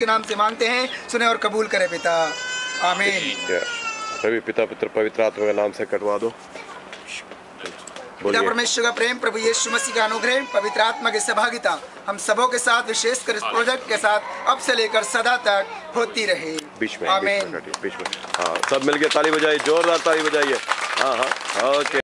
के नाम से मांगते हैं। सुने और कबूल करे पिता। आमीन। रवि पिता पुत्र पवित्र आत्मा के नाम से कटवा दो। पिता परमेश्वर का प्रेम प्रभु यीशु मसीह का अनुग्रह पवित्र आत्मा की सहभागिता हम सबों के साथ विशेषकर इस प्रोजेक्ट के साथ अब से लेकर सदा तक होती रहे। बीच में बीच में बीच में। हाँ सब मिलके ताली बजाइए जोरदार ताली बजाइए। हाँ हाँ ओके।